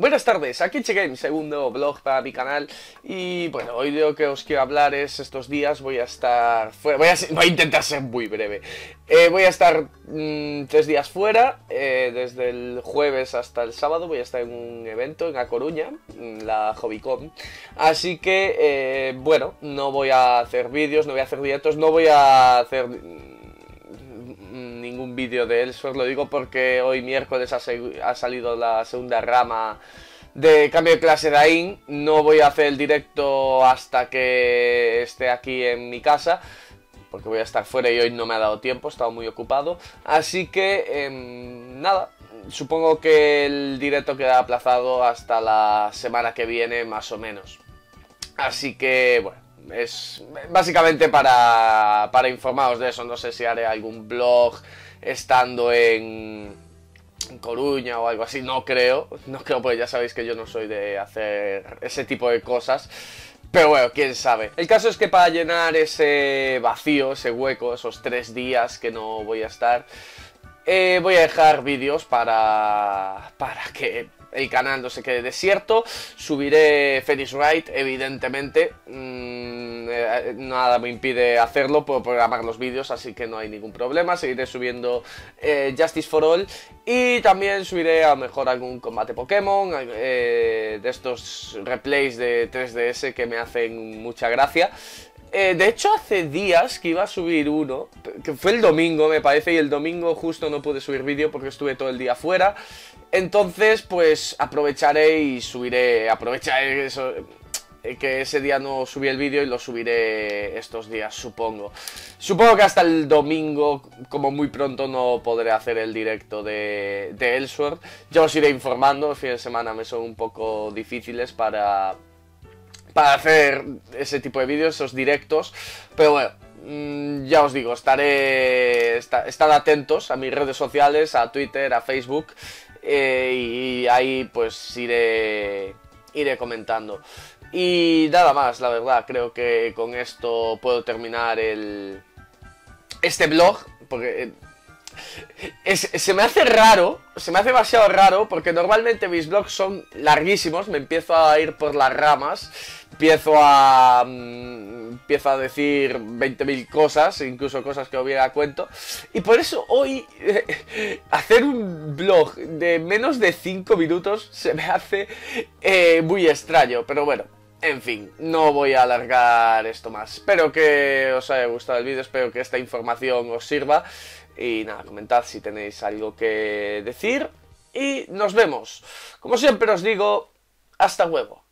Buenas tardes, aquí Game, segundo blog para mi canal. Y bueno, hoy de lo que os quiero hablar es estos días voy a estar fuera, voy a, intentar ser muy breve, eh, voy a estar mm, tres días fuera, eh, desde el jueves hasta el sábado voy a estar en un evento en A Coruña, la Hobbycon, así que eh, bueno, no voy a hacer vídeos, no voy a hacer directos, no voy a hacer ningún vídeo de él, solo lo digo porque hoy miércoles ha, salido la segunda rama de cambio de clase de AIN. No voy a hacer el directo hasta que esté aquí en mi casa, porque voy a estar fuera y hoy no me ha dado tiempo, he estado muy ocupado. Así que, em, nada, supongo que el directo queda aplazado hasta la semana que viene, más o menos. Así que, bueno es básicamente para, para informaros de eso. No sé si haré algún blog estando en, Coruña o algo así. No creo. No creo, porque ya sabéis que yo no soy de hacer ese tipo de cosas. Pero bueno, quién sabe. El caso es que para llenar ese vacío, ese hueco, esos tres días que no voy a estar, eh, voy a dejar vídeos para, para que el canal no se quede desierto. Subiré Phoenix Wright, evidentemente. Mm, eh, nada me impide hacerlo, puedo programar los vídeos, así que no hay ningún problema. Seguiré subiendo eh, Justice for All. Y también subiré a mejor algún combate Pokémon, eh, de estos replays de 3DS que me hacen mucha gracia. de hecho, hace días que iba a subir uno, que fue el domingo, me parece, y el domingo justo no pude subir vídeo porque estuve todo el día fuera. Entonces, pues aprovecharé y subiré, aprovecharé eso, eh, que ese día no subí el vídeo y lo subiré estos días, supongo. Supongo que hasta el domingo, como muy pronto, no podré hacer el directo de, de Elsword. Ya os iré informando, los fines de semana me son un poco difíciles para, para hacer ese tipo de vídeos, esos directos. Pero bueno, mm, ya os digo, estaré, estar atentos a mis redes sociales, a Twitter, a Facebook. Eh, y ahí pues iré, iré comentando. Y nada más, la verdad, creo que con esto puedo terminar el este blog, porque eh, se me hace raro, se me hace demasiado raro, porque normalmente mis blogs son larguísimos, me empiezo a ir por las ramas, empiezo a... Mm, empieza a decir 20.000 cosas, incluso cosas que hubiera cuento. Y por eso hoy hacer un blog de menos de 5 minutos se me hace eh, muy extraño. Pero bueno, en fin, no voy a alargar esto más. Espero que os haya gustado el vídeo, espero que esta información os sirva. Y nada, comentad si tenéis algo que decir. Y nos vemos. Como siempre os digo, hasta luego.